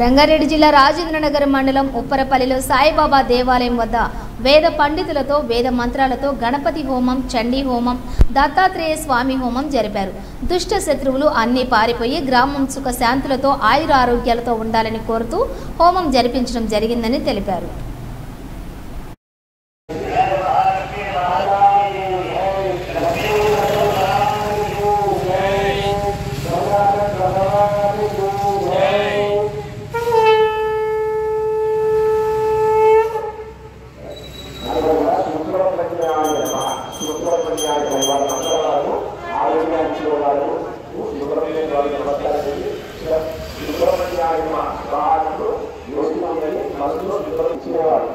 రంగారెడ్డి జిల్లా రాజేంద్రనగర్ మండలం ఉప్పరపల్లిలో సాయిబాబా దేవాలయం వద్ద వేద పండితులతో వేద మంత్రాలతో గణపతి హోమం చండీ హోమం దత్తాత్రేయ స్వామి హోమం జరిపారు. దుష్ట శత్రువులు అన్నీ పారిపోయి గ్రామం సుఖశాంతులతో ఆయుర ఆరోగ్యాలతో ఉండాలని కోరుతూ హోమం జరిపించడం జరిగిందని తెలిపారు. ఇచ్చేవాడు మనసులో చూసేవాడు